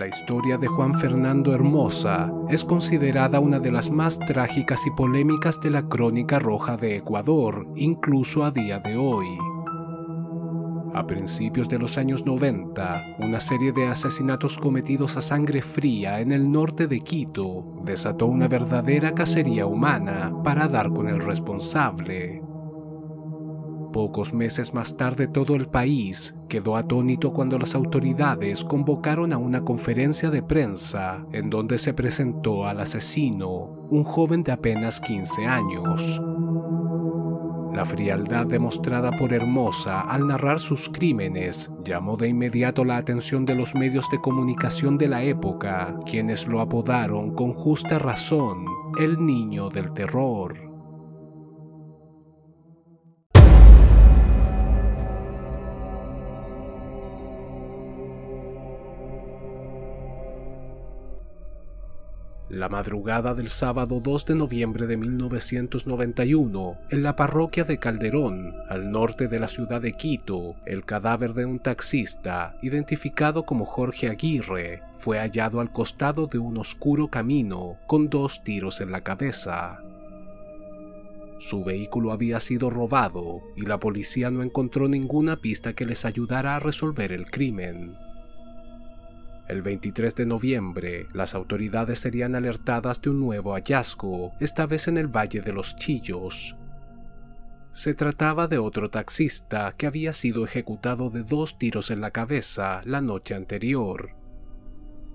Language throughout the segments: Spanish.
La historia de Juan Fernando Hermosa es considerada una de las más trágicas y polémicas de la crónica roja de Ecuador, incluso a día de hoy. A principios de los años 90, una serie de asesinatos cometidos a sangre fría en el norte de Quito desató una verdadera cacería humana para dar con el responsable. Pocos meses más tarde todo el país quedó atónito cuando las autoridades convocaron a una conferencia de prensa en donde se presentó al asesino, un joven de apenas 15 años. La frialdad demostrada por Hermosa al narrar sus crímenes llamó de inmediato la atención de los medios de comunicación de la época, quienes lo apodaron con justa razón el niño del terror. La madrugada del sábado 2 de noviembre de 1991, en la parroquia de Calderón, al norte de la ciudad de Quito, el cadáver de un taxista, identificado como Jorge Aguirre, fue hallado al costado de un oscuro camino con dos tiros en la cabeza. Su vehículo había sido robado y la policía no encontró ninguna pista que les ayudara a resolver el crimen. El 23 de noviembre, las autoridades serían alertadas de un nuevo hallazgo, esta vez en el Valle de los Chillos. Se trataba de otro taxista que había sido ejecutado de dos tiros en la cabeza la noche anterior.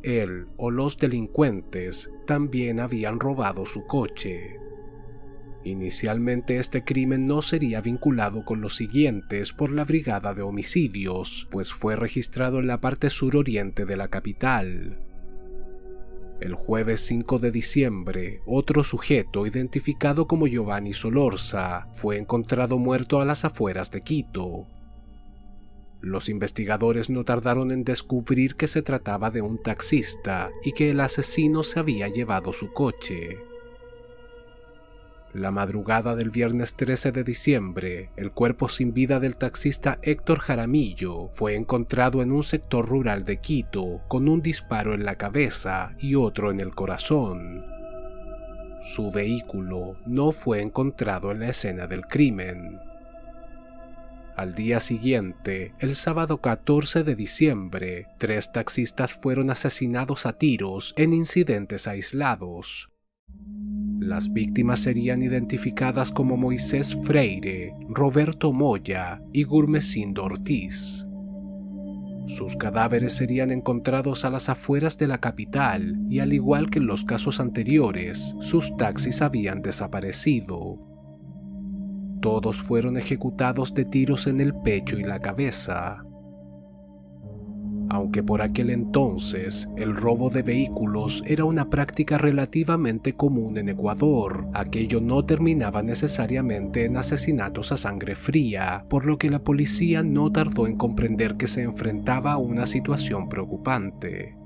Él o los delincuentes también habían robado su coche. Inicialmente este crimen no sería vinculado con los siguientes por la Brigada de Homicidios, pues fue registrado en la parte suroriente de la capital. El jueves 5 de diciembre, otro sujeto identificado como Giovanni Solorza fue encontrado muerto a las afueras de Quito. Los investigadores no tardaron en descubrir que se trataba de un taxista y que el asesino se había llevado su coche. La madrugada del viernes 13 de diciembre, el cuerpo sin vida del taxista Héctor Jaramillo fue encontrado en un sector rural de Quito con un disparo en la cabeza y otro en el corazón. Su vehículo no fue encontrado en la escena del crimen. Al día siguiente, el sábado 14 de diciembre, tres taxistas fueron asesinados a tiros en incidentes aislados. Las víctimas serían identificadas como Moisés Freire, Roberto Moya y Gurmesindo Ortiz. Sus cadáveres serían encontrados a las afueras de la capital y al igual que en los casos anteriores, sus taxis habían desaparecido. Todos fueron ejecutados de tiros en el pecho y la cabeza. Aunque por aquel entonces el robo de vehículos era una práctica relativamente común en Ecuador, aquello no terminaba necesariamente en asesinatos a sangre fría, por lo que la policía no tardó en comprender que se enfrentaba a una situación preocupante.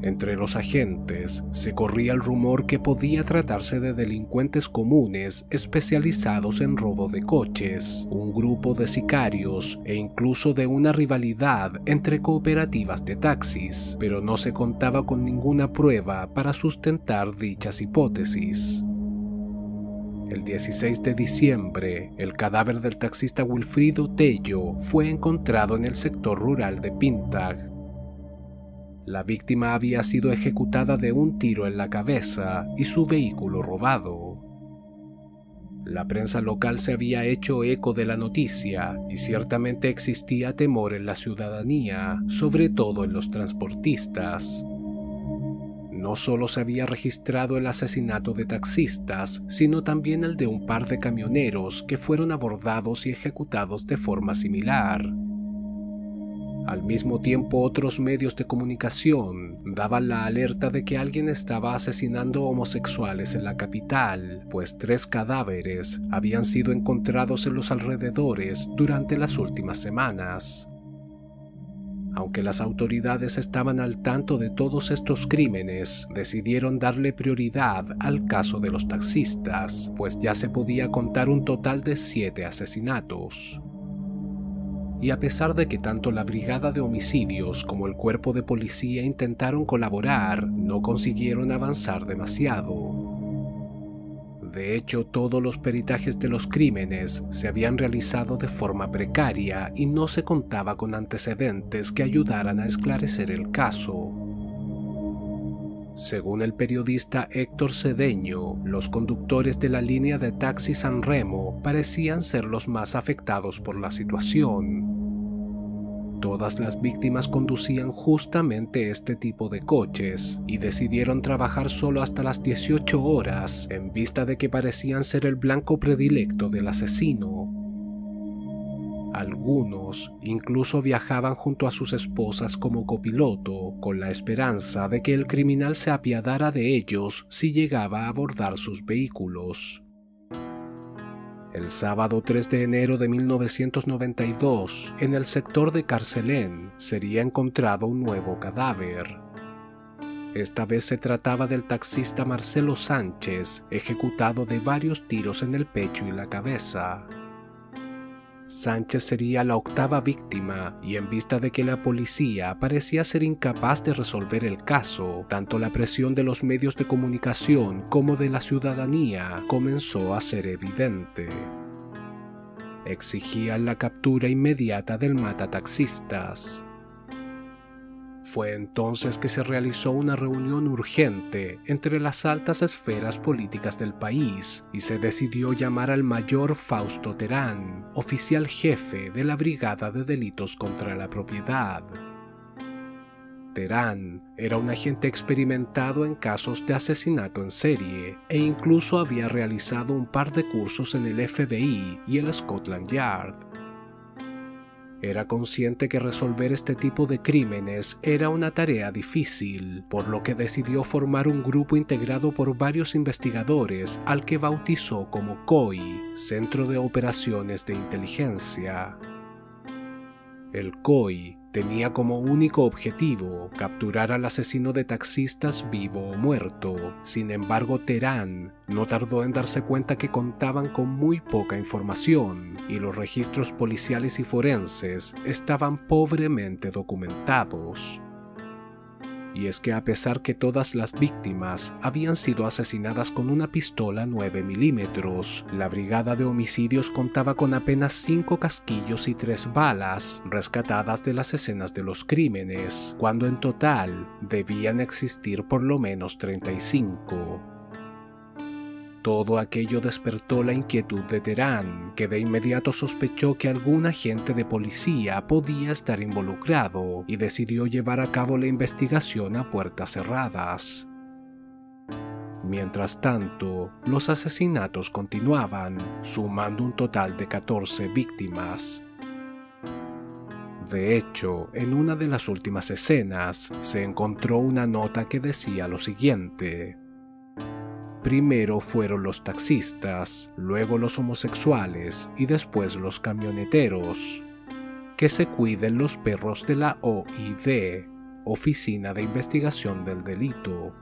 Entre los agentes se corría el rumor que podía tratarse de delincuentes comunes especializados en robo de coches, un grupo de sicarios e incluso de una rivalidad entre cooperativas de taxis, pero no se contaba con ninguna prueba para sustentar dichas hipótesis. El 16 de diciembre, el cadáver del taxista Wilfrido Tello fue encontrado en el sector rural de Pintag, la víctima había sido ejecutada de un tiro en la cabeza y su vehículo robado. La prensa local se había hecho eco de la noticia y ciertamente existía temor en la ciudadanía, sobre todo en los transportistas. No solo se había registrado el asesinato de taxistas, sino también el de un par de camioneros que fueron abordados y ejecutados de forma similar. Al mismo tiempo, otros medios de comunicación daban la alerta de que alguien estaba asesinando homosexuales en la capital, pues tres cadáveres habían sido encontrados en los alrededores durante las últimas semanas. Aunque las autoridades estaban al tanto de todos estos crímenes, decidieron darle prioridad al caso de los taxistas, pues ya se podía contar un total de siete asesinatos. Y a pesar de que tanto la brigada de homicidios como el cuerpo de policía intentaron colaborar, no consiguieron avanzar demasiado. De hecho, todos los peritajes de los crímenes se habían realizado de forma precaria y no se contaba con antecedentes que ayudaran a esclarecer el caso. Según el periodista Héctor Cedeño, los conductores de la línea de taxi San Remo parecían ser los más afectados por la situación. Todas las víctimas conducían justamente este tipo de coches y decidieron trabajar solo hasta las 18 horas en vista de que parecían ser el blanco predilecto del asesino. Algunos incluso viajaban junto a sus esposas como copiloto, con la esperanza de que el criminal se apiadara de ellos si llegaba a abordar sus vehículos. El sábado 3 de enero de 1992, en el sector de Carcelén, sería encontrado un nuevo cadáver. Esta vez se trataba del taxista Marcelo Sánchez, ejecutado de varios tiros en el pecho y la cabeza. Sánchez sería la octava víctima y en vista de que la policía parecía ser incapaz de resolver el caso, tanto la presión de los medios de comunicación como de la ciudadanía comenzó a ser evidente. Exigían la captura inmediata del matataxistas. Fue entonces que se realizó una reunión urgente entre las altas esferas políticas del país y se decidió llamar al mayor Fausto Terán, oficial jefe de la Brigada de Delitos contra la Propiedad. Terán era un agente experimentado en casos de asesinato en serie e incluso había realizado un par de cursos en el FBI y el Scotland Yard. Era consciente que resolver este tipo de crímenes era una tarea difícil, por lo que decidió formar un grupo integrado por varios investigadores al que bautizó como COI, Centro de Operaciones de Inteligencia. El COI tenía como único objetivo capturar al asesino de taxistas vivo o muerto. Sin embargo, Terán no tardó en darse cuenta que contaban con muy poca información y los registros policiales y forenses estaban pobremente documentados. Y es que a pesar que todas las víctimas habían sido asesinadas con una pistola 9 milímetros, la brigada de homicidios contaba con apenas 5 casquillos y 3 balas rescatadas de las escenas de los crímenes, cuando en total debían existir por lo menos 35. Todo aquello despertó la inquietud de Terán, que de inmediato sospechó que algún agente de policía podía estar involucrado y decidió llevar a cabo la investigación a puertas cerradas. Mientras tanto, los asesinatos continuaban, sumando un total de 14 víctimas. De hecho, en una de las últimas escenas se encontró una nota que decía lo siguiente. Primero fueron los taxistas, luego los homosexuales y después los camioneteros. Que se cuiden los perros de la OID, Oficina de Investigación del Delito.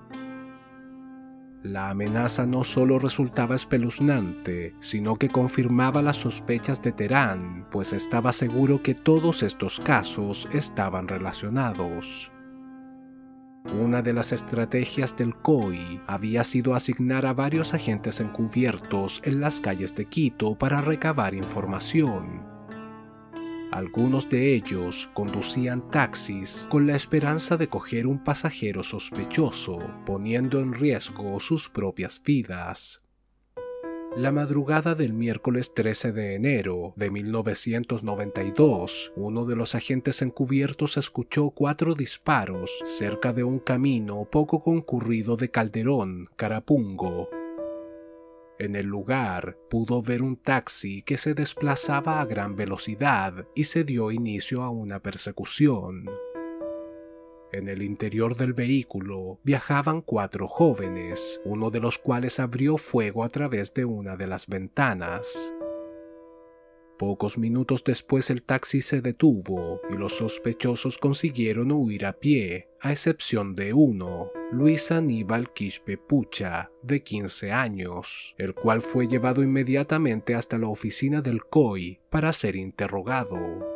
La amenaza no solo resultaba espeluznante, sino que confirmaba las sospechas de Terán, pues estaba seguro que todos estos casos estaban relacionados. Una de las estrategias del COI había sido asignar a varios agentes encubiertos en las calles de Quito para recabar información. Algunos de ellos conducían taxis con la esperanza de coger un pasajero sospechoso, poniendo en riesgo sus propias vidas. La madrugada del miércoles 13 de enero de 1992, uno de los agentes encubiertos escuchó cuatro disparos cerca de un camino poco concurrido de Calderón, Carapungo. En el lugar pudo ver un taxi que se desplazaba a gran velocidad y se dio inicio a una persecución. En el interior del vehículo viajaban cuatro jóvenes, uno de los cuales abrió fuego a través de una de las ventanas. Pocos minutos después el taxi se detuvo y los sospechosos consiguieron huir a pie, a excepción de uno, Luis Aníbal Quispe Pucha, de 15 años, el cual fue llevado inmediatamente hasta la oficina del COI para ser interrogado.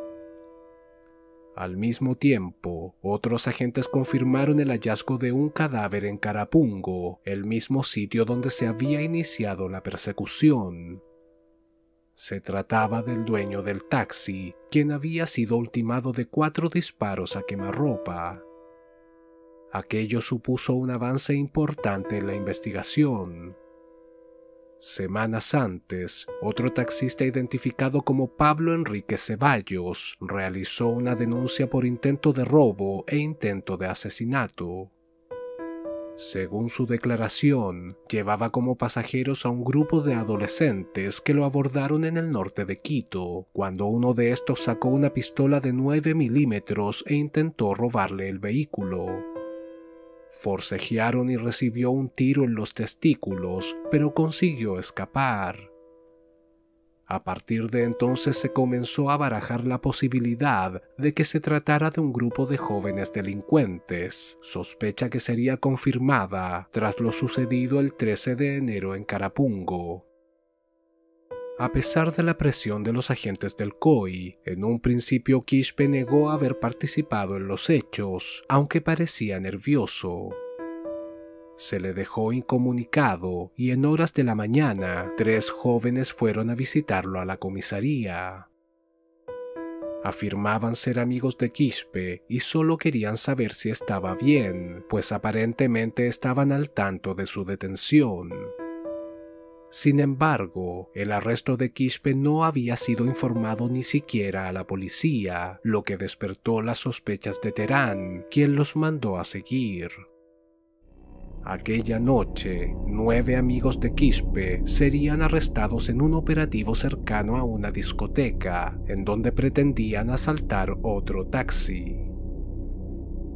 Al mismo tiempo, otros agentes confirmaron el hallazgo de un cadáver en Carapungo, el mismo sitio donde se había iniciado la persecución. Se trataba del dueño del taxi, quien había sido ultimado de cuatro disparos a quemarropa. Aquello supuso un avance importante en la investigación. Semanas antes, otro taxista identificado como Pablo Enrique Ceballos realizó una denuncia por intento de robo e intento de asesinato. Según su declaración, llevaba como pasajeros a un grupo de adolescentes que lo abordaron en el norte de Quito, cuando uno de estos sacó una pistola de 9 milímetros e intentó robarle el vehículo. Forcejearon y recibió un tiro en los testículos, pero consiguió escapar. A partir de entonces se comenzó a barajar la posibilidad de que se tratara de un grupo de jóvenes delincuentes, sospecha que sería confirmada tras lo sucedido el 13 de enero en Carapungo. A pesar de la presión de los agentes del COI, en un principio Quispe negó haber participado en los hechos, aunque parecía nervioso se le dejó incomunicado y en horas de la mañana tres jóvenes fueron a visitarlo a la comisaría. Afirmaban ser amigos de Quispe y solo querían saber si estaba bien, pues aparentemente estaban al tanto de su detención. Sin embargo, el arresto de Quispe no había sido informado ni siquiera a la policía, lo que despertó las sospechas de Terán, quien los mandó a seguir. Aquella noche, nueve amigos de Quispe serían arrestados en un operativo cercano a una discoteca, en donde pretendían asaltar otro taxi.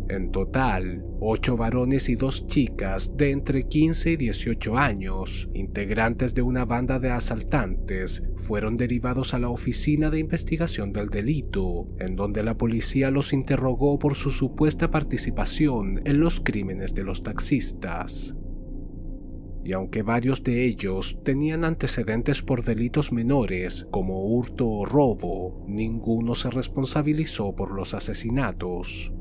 En total, ocho varones y dos chicas de entre 15 y 18 años, integrantes de una banda de asaltantes, fueron derivados a la Oficina de Investigación del Delito, en donde la policía los interrogó por su supuesta participación en los crímenes de los taxistas. Y aunque varios de ellos tenían antecedentes por delitos menores como hurto o robo, ninguno se responsabilizó por los asesinatos.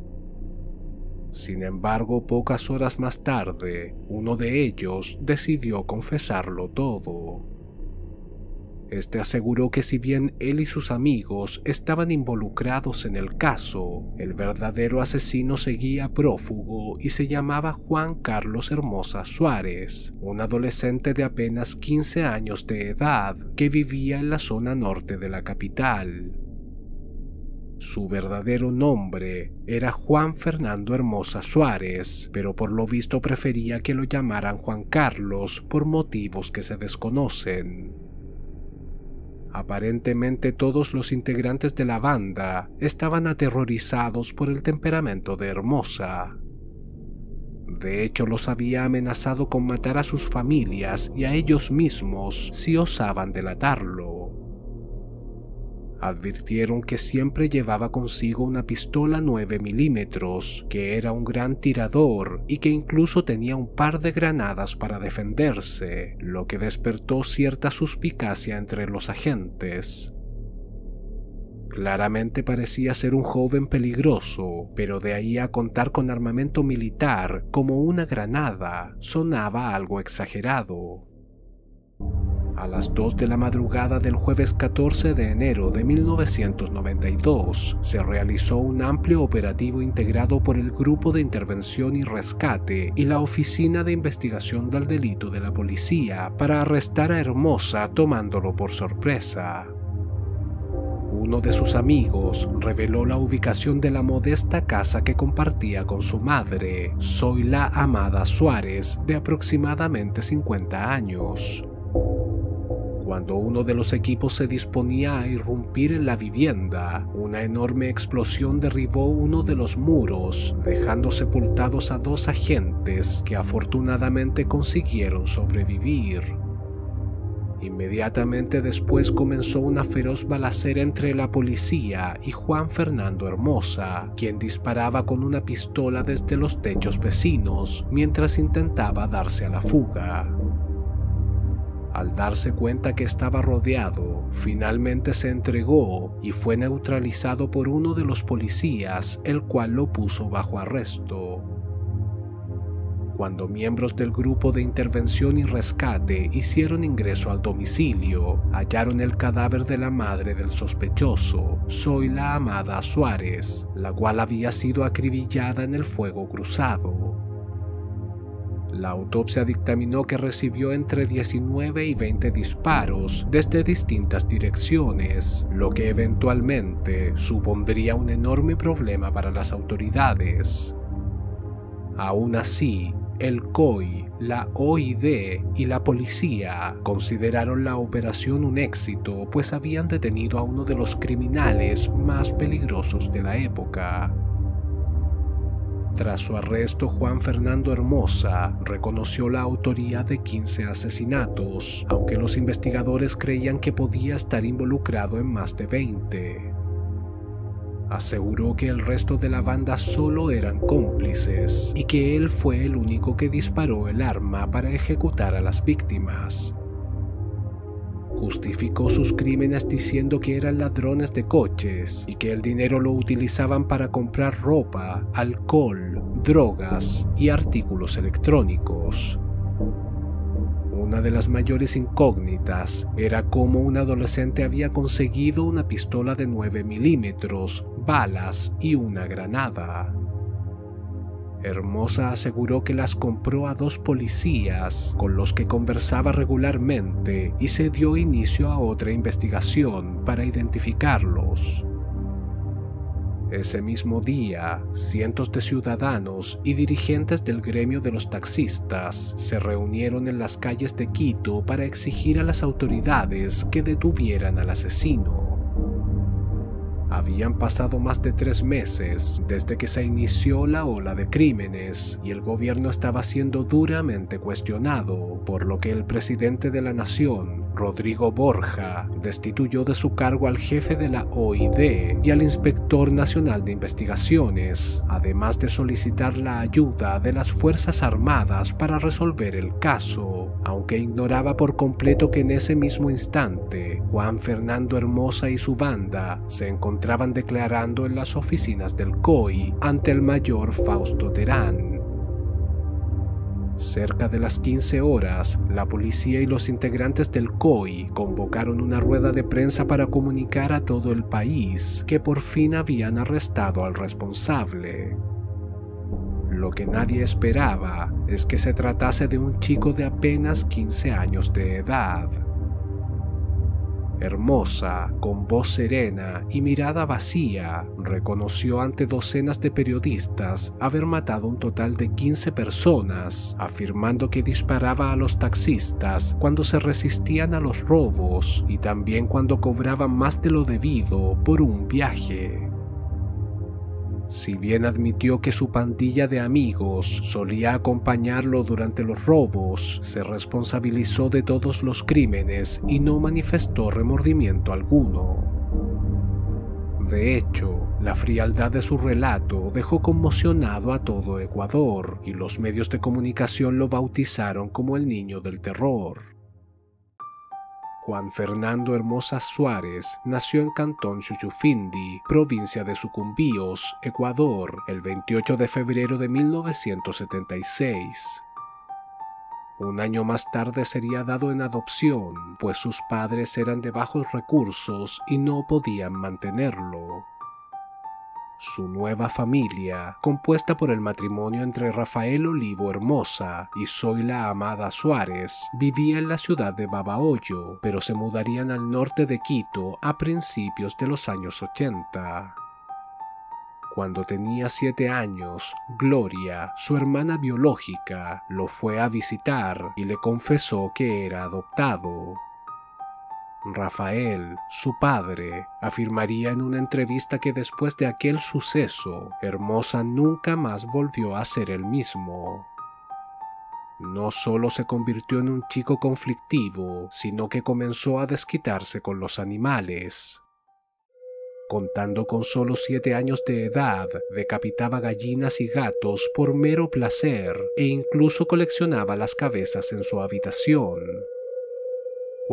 Sin embargo, pocas horas más tarde, uno de ellos decidió confesarlo todo. Este aseguró que si bien él y sus amigos estaban involucrados en el caso, el verdadero asesino seguía prófugo y se llamaba Juan Carlos Hermosa Suárez, un adolescente de apenas 15 años de edad que vivía en la zona norte de la capital. Su verdadero nombre era Juan Fernando Hermosa Suárez, pero por lo visto prefería que lo llamaran Juan Carlos por motivos que se desconocen. Aparentemente todos los integrantes de la banda estaban aterrorizados por el temperamento de Hermosa. De hecho, los había amenazado con matar a sus familias y a ellos mismos si osaban delatarlo advirtieron que siempre llevaba consigo una pistola 9 milímetros, que era un gran tirador y que incluso tenía un par de granadas para defenderse, lo que despertó cierta suspicacia entre los agentes. Claramente parecía ser un joven peligroso, pero de ahí a contar con armamento militar como una granada sonaba algo exagerado. A las 2 de la madrugada del jueves 14 de enero de 1992 se realizó un amplio operativo integrado por el Grupo de Intervención y Rescate y la Oficina de Investigación del Delito de la Policía para arrestar a Hermosa tomándolo por sorpresa. Uno de sus amigos reveló la ubicación de la modesta casa que compartía con su madre, Zoila Amada Suárez, de aproximadamente 50 años. Cuando uno de los equipos se disponía a irrumpir en la vivienda, una enorme explosión derribó uno de los muros, dejando sepultados a dos agentes que afortunadamente consiguieron sobrevivir. Inmediatamente después comenzó una feroz balacera entre la policía y Juan Fernando Hermosa, quien disparaba con una pistola desde los techos vecinos mientras intentaba darse a la fuga. Al darse cuenta que estaba rodeado, finalmente se entregó y fue neutralizado por uno de los policías, el cual lo puso bajo arresto. Cuando miembros del grupo de intervención y rescate hicieron ingreso al domicilio, hallaron el cadáver de la madre del sospechoso, Zoila Amada Suárez, la cual había sido acribillada en el fuego cruzado. La autopsia dictaminó que recibió entre 19 y 20 disparos desde distintas direcciones, lo que eventualmente supondría un enorme problema para las autoridades. Aún así, el COI, la OID y la policía consideraron la operación un éxito pues habían detenido a uno de los criminales más peligrosos de la época. Tras su arresto, Juan Fernando Hermosa reconoció la autoría de 15 asesinatos, aunque los investigadores creían que podía estar involucrado en más de 20. Aseguró que el resto de la banda solo eran cómplices y que él fue el único que disparó el arma para ejecutar a las víctimas, justificó sus crímenes diciendo que eran ladrones de coches y que el dinero lo utilizaban para comprar ropa, alcohol, drogas y artículos electrónicos. Una de las mayores incógnitas era cómo un adolescente había conseguido una pistola de 9 milímetros, balas y una granada. Hermosa aseguró que las compró a dos policías con los que conversaba regularmente y se dio inicio a otra investigación para identificarlos. Ese mismo día, cientos de ciudadanos y dirigentes del gremio de los taxistas se reunieron en las calles de Quito para exigir a las autoridades que detuvieran al asesino. Habían pasado más de tres meses desde que se inició la ola de crímenes y el gobierno estaba siendo duramente cuestionado, por lo que el presidente de la nación, Rodrigo Borja, destituyó de su cargo al jefe de la OID y al inspector nacional de investigaciones, además de solicitar la ayuda de las Fuerzas Armadas para resolver el caso aunque ignoraba por completo que en ese mismo instante Juan Fernando Hermosa y su banda se encontraban declarando en las oficinas del COI ante el mayor Fausto Terán. Cerca de las 15 horas, la policía y los integrantes del COI convocaron una rueda de prensa para comunicar a todo el país que por fin habían arrestado al responsable. Lo que nadie esperaba es que se tratase de un chico de apenas 15 años de edad. Hermosa, con voz serena y mirada vacía, reconoció ante docenas de periodistas haber matado un total de 15 personas, afirmando que disparaba a los taxistas cuando se resistían a los robos y también cuando cobraban más de lo debido por un viaje. Si bien admitió que su pandilla de amigos solía acompañarlo durante los robos, se responsabilizó de todos los crímenes y no manifestó remordimiento alguno. De hecho, la frialdad de su relato dejó conmocionado a todo Ecuador y los medios de comunicación lo bautizaron como el niño del terror. Juan Fernando Hermosa Suárez nació en Cantón Chuchufindi, provincia de Sucumbíos, Ecuador, el 28 de febrero de 1976. Un año más tarde sería dado en adopción, pues sus padres eran de bajos recursos y no podían mantenerlo. Su nueva familia, compuesta por el matrimonio entre Rafael Olivo Hermosa y Zoila Amada Suárez, vivía en la ciudad de Babahoyo, pero se mudarían al norte de Quito a principios de los años 80. Cuando tenía siete años, Gloria, su hermana biológica, lo fue a visitar y le confesó que era adoptado. Rafael, su padre, afirmaría en una entrevista que después de aquel suceso, Hermosa nunca más volvió a ser el mismo. No solo se convirtió en un chico conflictivo, sino que comenzó a desquitarse con los animales. Contando con solo siete años de edad, decapitaba gallinas y gatos por mero placer e incluso coleccionaba las cabezas en su habitación.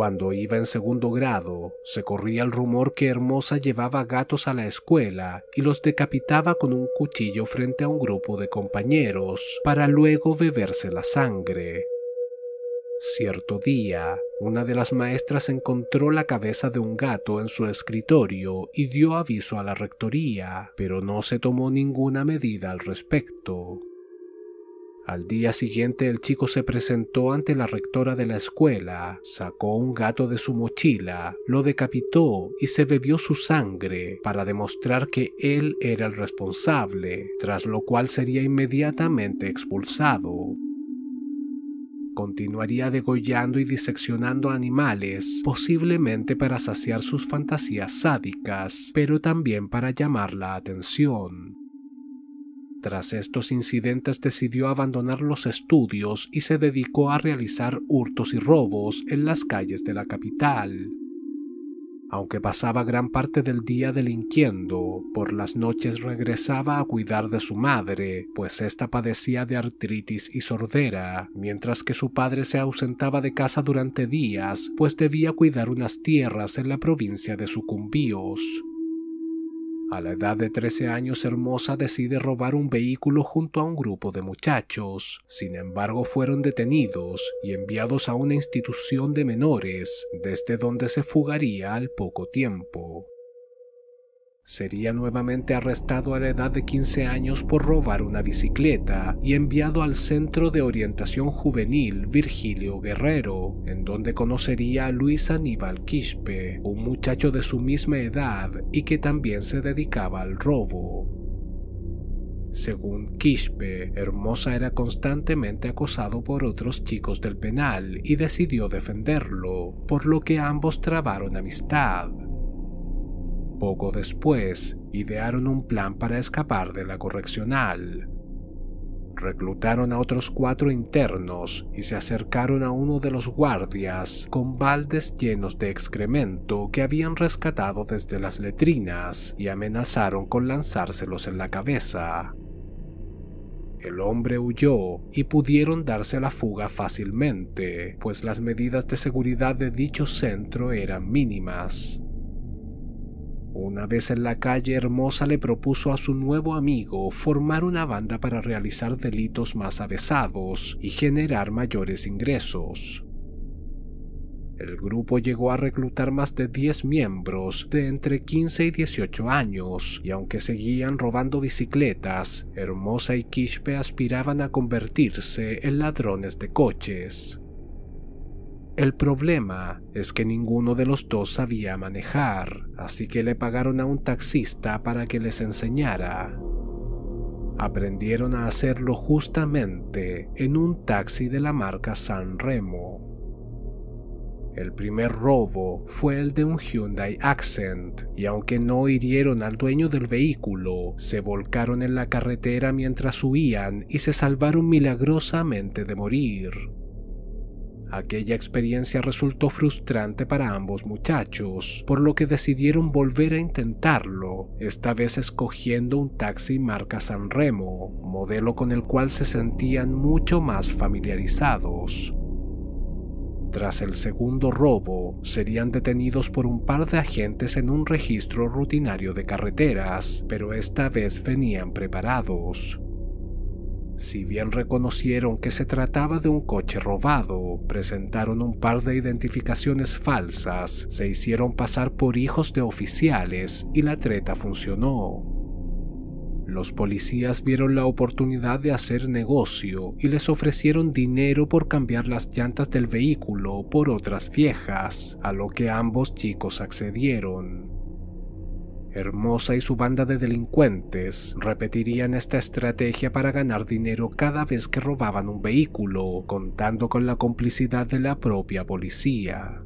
Cuando iba en segundo grado, se corría el rumor que Hermosa llevaba gatos a la escuela y los decapitaba con un cuchillo frente a un grupo de compañeros para luego beberse la sangre. Cierto día, una de las maestras encontró la cabeza de un gato en su escritorio y dio aviso a la rectoría, pero no se tomó ninguna medida al respecto. Al día siguiente el chico se presentó ante la rectora de la escuela, sacó un gato de su mochila, lo decapitó y se bebió su sangre para demostrar que él era el responsable, tras lo cual sería inmediatamente expulsado. Continuaría degollando y diseccionando animales, posiblemente para saciar sus fantasías sádicas, pero también para llamar la atención. Tras estos incidentes decidió abandonar los estudios y se dedicó a realizar hurtos y robos en las calles de la capital. Aunque pasaba gran parte del día delinquiendo, por las noches regresaba a cuidar de su madre, pues ésta padecía de artritis y sordera, mientras que su padre se ausentaba de casa durante días, pues debía cuidar unas tierras en la provincia de Sucumbíos. A la edad de 13 años, Hermosa decide robar un vehículo junto a un grupo de muchachos. Sin embargo, fueron detenidos y enviados a una institución de menores, desde donde se fugaría al poco tiempo. Sería nuevamente arrestado a la edad de 15 años por robar una bicicleta y enviado al Centro de Orientación Juvenil Virgilio Guerrero, en donde conocería a Luis Aníbal Quispe, un muchacho de su misma edad y que también se dedicaba al robo. Según Quispe, Hermosa era constantemente acosado por otros chicos del penal y decidió defenderlo, por lo que ambos trabaron amistad. Poco después, idearon un plan para escapar de la correccional. Reclutaron a otros cuatro internos y se acercaron a uno de los guardias con baldes llenos de excremento que habían rescatado desde las letrinas y amenazaron con lanzárselos en la cabeza. El hombre huyó y pudieron darse la fuga fácilmente, pues las medidas de seguridad de dicho centro eran mínimas. Una vez en la calle, Hermosa le propuso a su nuevo amigo formar una banda para realizar delitos más avesados y generar mayores ingresos. El grupo llegó a reclutar más de 10 miembros de entre 15 y 18 años, y aunque seguían robando bicicletas, Hermosa y Kishpe aspiraban a convertirse en ladrones de coches. El problema es que ninguno de los dos sabía manejar, así que le pagaron a un taxista para que les enseñara. Aprendieron a hacerlo justamente en un taxi de la marca San Remo. El primer robo fue el de un Hyundai Accent, y aunque no hirieron al dueño del vehículo, se volcaron en la carretera mientras huían y se salvaron milagrosamente de morir. Aquella experiencia resultó frustrante para ambos muchachos, por lo que decidieron volver a intentarlo, esta vez escogiendo un taxi marca San Remo, modelo con el cual se sentían mucho más familiarizados. Tras el segundo robo, serían detenidos por un par de agentes en un registro rutinario de carreteras, pero esta vez venían preparados. Si bien reconocieron que se trataba de un coche robado, presentaron un par de identificaciones falsas, se hicieron pasar por hijos de oficiales y la treta funcionó. Los policías vieron la oportunidad de hacer negocio y les ofrecieron dinero por cambiar las llantas del vehículo por otras viejas, a lo que ambos chicos accedieron. Hermosa y su banda de delincuentes repetirían esta estrategia para ganar dinero cada vez que robaban un vehículo, contando con la complicidad de la propia policía.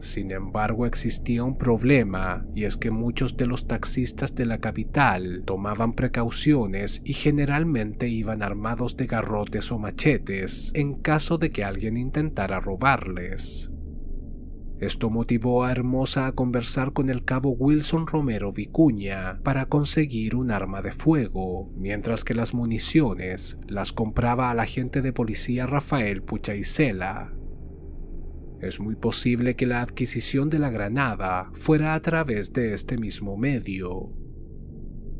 Sin embargo, existía un problema, y es que muchos de los taxistas de la capital tomaban precauciones y generalmente iban armados de garrotes o machetes en caso de que alguien intentara robarles. Esto motivó a Hermosa a conversar con el cabo Wilson Romero Vicuña para conseguir un arma de fuego, mientras que las municiones las compraba al agente de policía Rafael Puchaisela. es muy posible que la adquisición de la granada fuera a través de este mismo medio.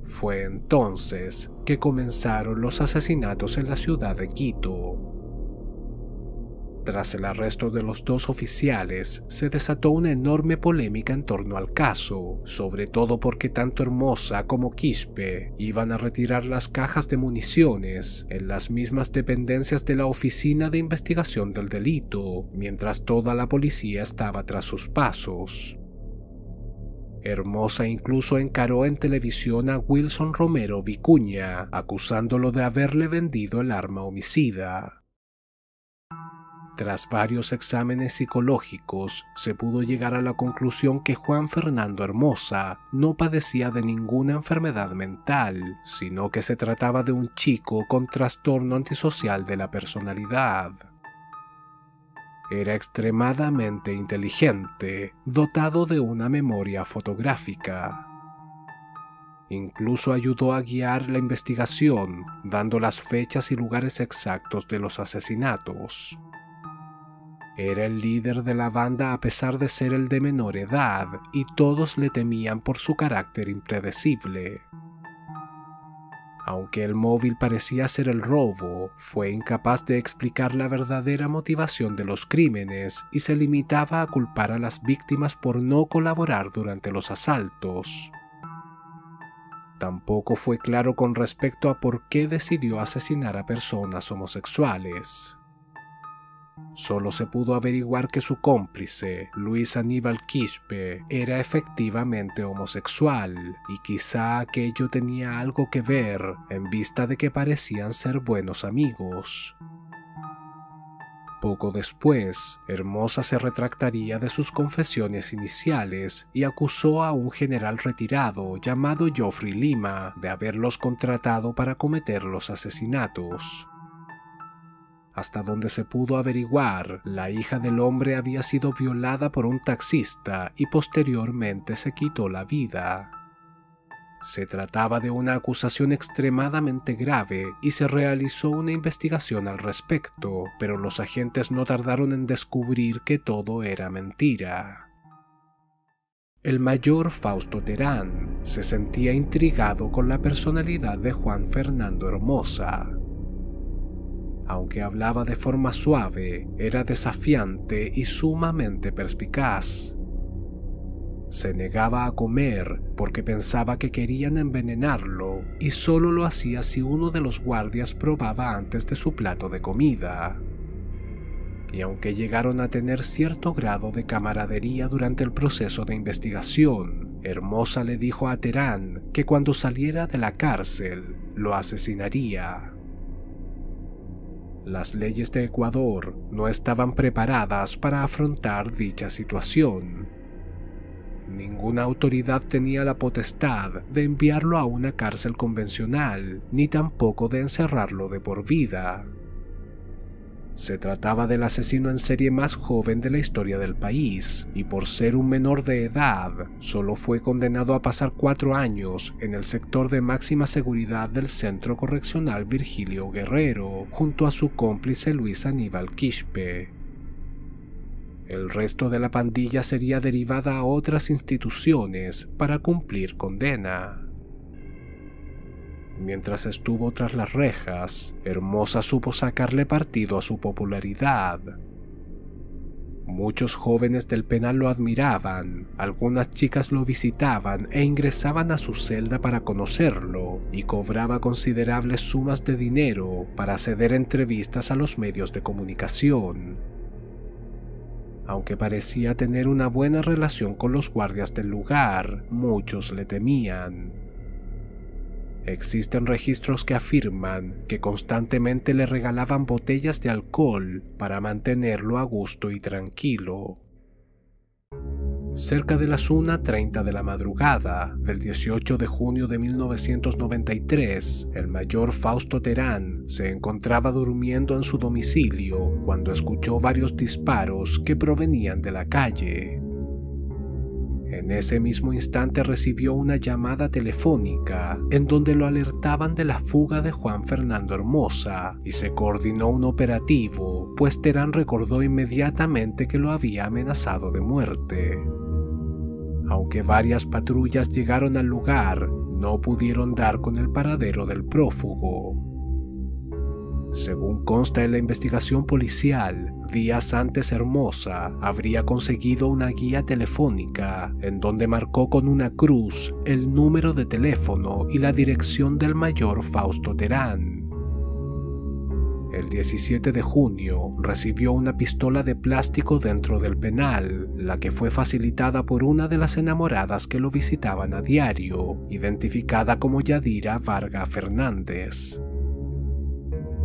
Fue entonces que comenzaron los asesinatos en la ciudad de Quito. Tras el arresto de los dos oficiales, se desató una enorme polémica en torno al caso, sobre todo porque tanto Hermosa como Quispe iban a retirar las cajas de municiones en las mismas dependencias de la Oficina de Investigación del Delito, mientras toda la policía estaba tras sus pasos. Hermosa incluso encaró en televisión a Wilson Romero Vicuña, acusándolo de haberle vendido el arma homicida. Tras varios exámenes psicológicos, se pudo llegar a la conclusión que Juan Fernando Hermosa no padecía de ninguna enfermedad mental, sino que se trataba de un chico con trastorno antisocial de la personalidad. Era extremadamente inteligente, dotado de una memoria fotográfica. Incluso ayudó a guiar la investigación, dando las fechas y lugares exactos de los asesinatos. Era el líder de la banda a pesar de ser el de menor edad y todos le temían por su carácter impredecible. Aunque el móvil parecía ser el robo, fue incapaz de explicar la verdadera motivación de los crímenes y se limitaba a culpar a las víctimas por no colaborar durante los asaltos. Tampoco fue claro con respecto a por qué decidió asesinar a personas homosexuales. Solo se pudo averiguar que su cómplice, Luis Aníbal Quispe, era efectivamente homosexual y quizá aquello tenía algo que ver en vista de que parecían ser buenos amigos. Poco después, Hermosa se retractaría de sus confesiones iniciales y acusó a un general retirado llamado Geoffrey Lima de haberlos contratado para cometer los asesinatos. Hasta donde se pudo averiguar, la hija del hombre había sido violada por un taxista y posteriormente se quitó la vida. Se trataba de una acusación extremadamente grave y se realizó una investigación al respecto, pero los agentes no tardaron en descubrir que todo era mentira. El mayor Fausto Terán se sentía intrigado con la personalidad de Juan Fernando Hermosa, aunque hablaba de forma suave, era desafiante y sumamente perspicaz. Se negaba a comer porque pensaba que querían envenenarlo y solo lo hacía si uno de los guardias probaba antes de su plato de comida. Y aunque llegaron a tener cierto grado de camaradería durante el proceso de investigación, Hermosa le dijo a Terán que cuando saliera de la cárcel lo asesinaría. Las leyes de Ecuador no estaban preparadas para afrontar dicha situación. Ninguna autoridad tenía la potestad de enviarlo a una cárcel convencional, ni tampoco de encerrarlo de por vida. Se trataba del asesino en serie más joven de la historia del país, y por ser un menor de edad, solo fue condenado a pasar cuatro años en el sector de máxima seguridad del Centro Correccional Virgilio Guerrero, junto a su cómplice Luis Aníbal Quispe. El resto de la pandilla sería derivada a otras instituciones para cumplir condena. Mientras estuvo tras las rejas, Hermosa supo sacarle partido a su popularidad. Muchos jóvenes del penal lo admiraban, algunas chicas lo visitaban e ingresaban a su celda para conocerlo y cobraba considerables sumas de dinero para ceder entrevistas a los medios de comunicación. Aunque parecía tener una buena relación con los guardias del lugar, muchos le temían. Existen registros que afirman que constantemente le regalaban botellas de alcohol para mantenerlo a gusto y tranquilo. Cerca de las 1.30 de la madrugada del 18 de junio de 1993, el mayor Fausto Terán se encontraba durmiendo en su domicilio cuando escuchó varios disparos que provenían de la calle. En ese mismo instante recibió una llamada telefónica en donde lo alertaban de la fuga de Juan Fernando Hermosa y se coordinó un operativo, pues Terán recordó inmediatamente que lo había amenazado de muerte. Aunque varias patrullas llegaron al lugar, no pudieron dar con el paradero del prófugo. Según consta en la investigación policial, días antes Hermosa habría conseguido una guía telefónica en donde marcó con una cruz el número de teléfono y la dirección del mayor Fausto Terán. El 17 de junio recibió una pistola de plástico dentro del penal, la que fue facilitada por una de las enamoradas que lo visitaban a diario, identificada como Yadira Varga Fernández.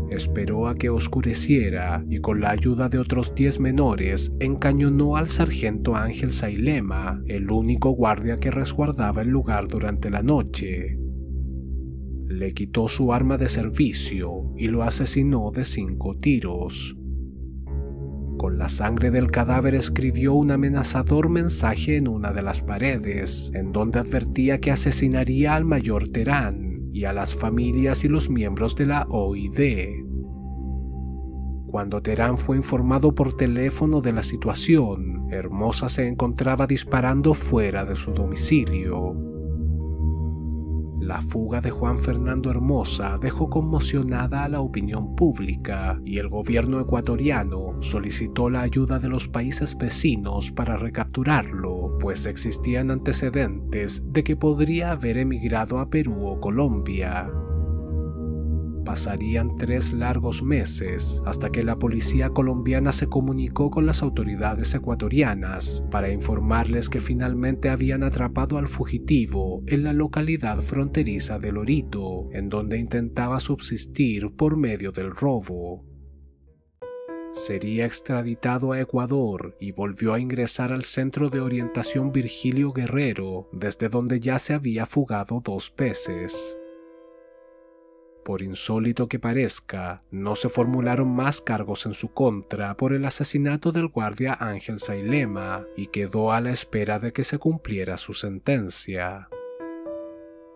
Esperó a que oscureciera y con la ayuda de otros diez menores encañonó al sargento Ángel Sailema, el único guardia que resguardaba el lugar durante la noche. Le quitó su arma de servicio y lo asesinó de cinco tiros. Con la sangre del cadáver escribió un amenazador mensaje en una de las paredes, en donde advertía que asesinaría al mayor Terán y a las familias y los miembros de la OID. Cuando Terán fue informado por teléfono de la situación, Hermosa se encontraba disparando fuera de su domicilio. La fuga de Juan Fernando Hermosa dejó conmocionada a la opinión pública y el gobierno ecuatoriano solicitó la ayuda de los países vecinos para recapturarlo, pues existían antecedentes de que podría haber emigrado a Perú o Colombia pasarían tres largos meses hasta que la policía colombiana se comunicó con las autoridades ecuatorianas para informarles que finalmente habían atrapado al fugitivo en la localidad fronteriza de Lorito, en donde intentaba subsistir por medio del robo. Sería extraditado a Ecuador y volvió a ingresar al centro de orientación Virgilio Guerrero, desde donde ya se había fugado dos veces. Por insólito que parezca, no se formularon más cargos en su contra por el asesinato del guardia Ángel Sailema y quedó a la espera de que se cumpliera su sentencia.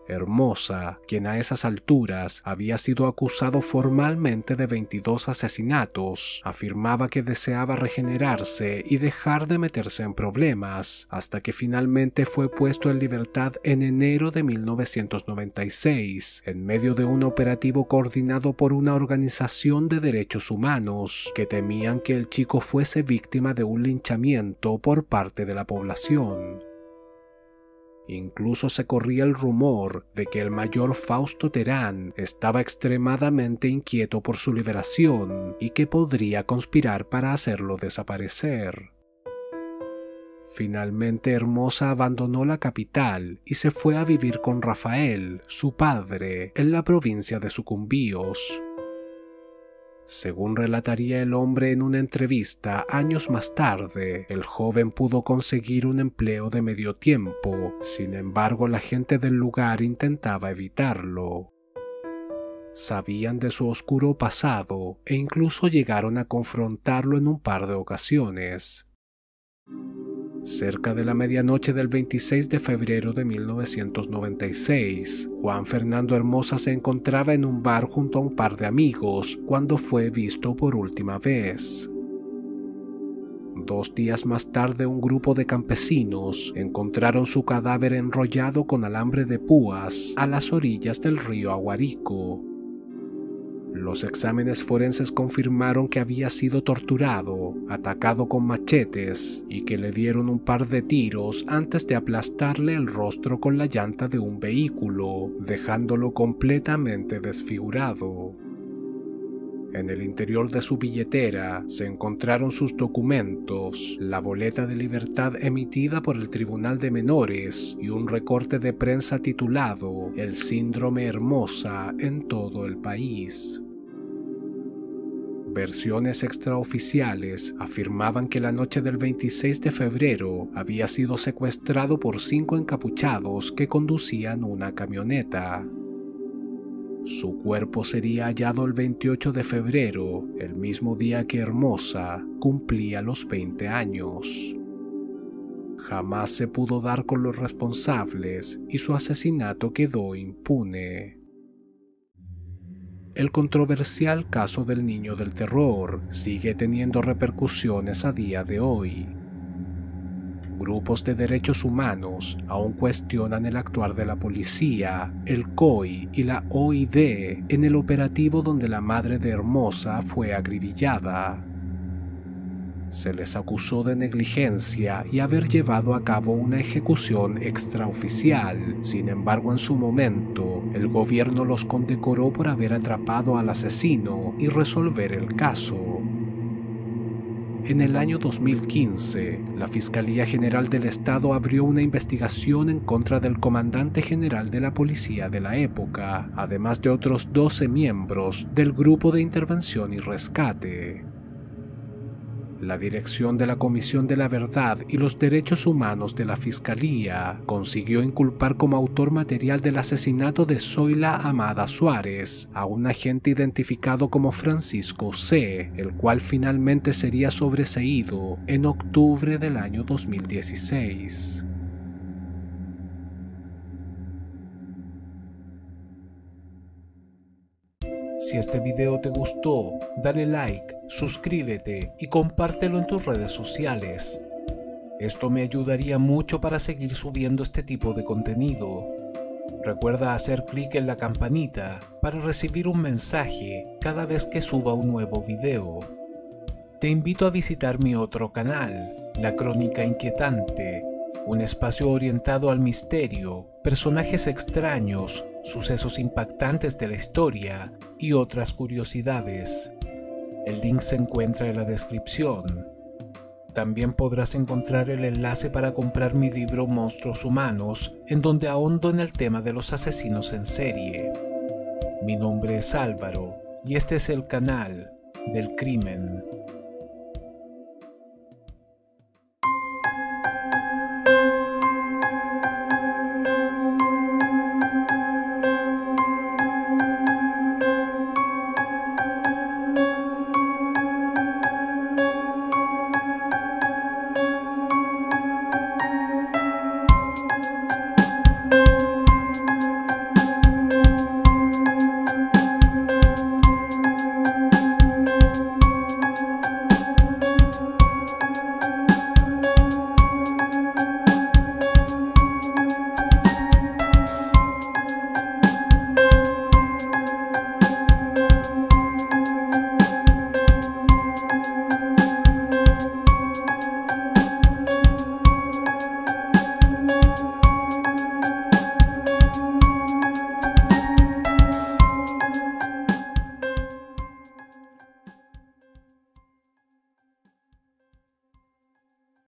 Hermosa, quien a esas alturas había sido acusado formalmente de 22 asesinatos, afirmaba que deseaba regenerarse y dejar de meterse en problemas, hasta que finalmente fue puesto en libertad en enero de 1996, en medio de un operativo coordinado por una organización de derechos humanos que temían que el chico fuese víctima de un linchamiento por parte de la población. Incluso se corría el rumor de que el mayor Fausto Terán estaba extremadamente inquieto por su liberación y que podría conspirar para hacerlo desaparecer. Finalmente Hermosa abandonó la capital y se fue a vivir con Rafael, su padre, en la provincia de Sucumbíos, según relataría el hombre en una entrevista años más tarde, el joven pudo conseguir un empleo de medio tiempo, sin embargo la gente del lugar intentaba evitarlo. Sabían de su oscuro pasado e incluso llegaron a confrontarlo en un par de ocasiones. Cerca de la medianoche del 26 de febrero de 1996, Juan Fernando Hermosa se encontraba en un bar junto a un par de amigos cuando fue visto por última vez. Dos días más tarde un grupo de campesinos encontraron su cadáver enrollado con alambre de púas a las orillas del río Aguarico. Los exámenes forenses confirmaron que había sido torturado, atacado con machetes y que le dieron un par de tiros antes de aplastarle el rostro con la llanta de un vehículo, dejándolo completamente desfigurado. En el interior de su billetera se encontraron sus documentos, la boleta de libertad emitida por el Tribunal de Menores y un recorte de prensa titulado El síndrome hermosa en todo el país. Versiones extraoficiales afirmaban que la noche del 26 de febrero había sido secuestrado por cinco encapuchados que conducían una camioneta. Su cuerpo sería hallado el 28 de febrero, el mismo día que Hermosa cumplía los 20 años. jamás se pudo dar con los responsables y su asesinato quedó impune. El controversial caso del niño del terror sigue teniendo repercusiones a día de hoy. Grupos de derechos humanos aún cuestionan el actuar de la policía, el COI y la OID en el operativo donde la madre de Hermosa fue acribillada. Se les acusó de negligencia y haber llevado a cabo una ejecución extraoficial. Sin embargo, en su momento, el gobierno los condecoró por haber atrapado al asesino y resolver el caso. En el año 2015, la Fiscalía General del Estado abrió una investigación en contra del comandante general de la policía de la época, además de otros 12 miembros del Grupo de Intervención y Rescate la dirección de la Comisión de la Verdad y los Derechos Humanos de la Fiscalía consiguió inculpar como autor material del asesinato de Zoila Amada Suárez a un agente identificado como Francisco C., el cual finalmente sería sobreseído en octubre del año 2016. Si este video te gustó, dale like, suscríbete y compártelo en tus redes sociales. Esto me ayudaría mucho para seguir subiendo este tipo de contenido. Recuerda hacer clic en la campanita para recibir un mensaje cada vez que suba un nuevo video. Te invito a visitar mi otro canal, La Crónica Inquietante, un espacio orientado al misterio, personajes extraños, sucesos impactantes de la historia y otras curiosidades. El link se encuentra en la descripción. También podrás encontrar el enlace para comprar mi libro Monstruos Humanos, en donde ahondo en el tema de los asesinos en serie. Mi nombre es Álvaro y este es el canal del crimen.